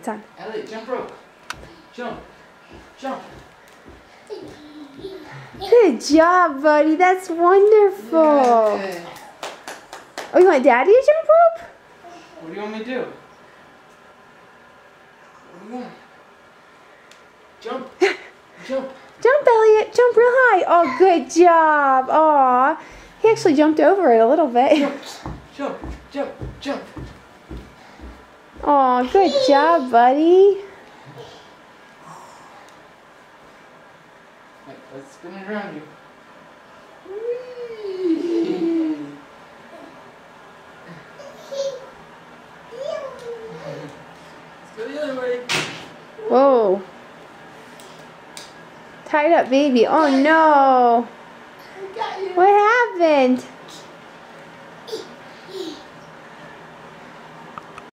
It's on. Elliot, jump rope. Jump. Jump. Good job, buddy. That's wonderful. Yay. Oh, you want Daddy to jump rope? What do you want me to do? What do you want? Jump. Jump. Jump, Elliot. Jump real high. Oh, good job. Aw. He actually jumped over it a little bit. Jump. Jump. Aw, good job, buddy. Wait, let's spin it around you. Let's go the other way. Whoa. Tied up baby. Oh, no. I got you. What happened?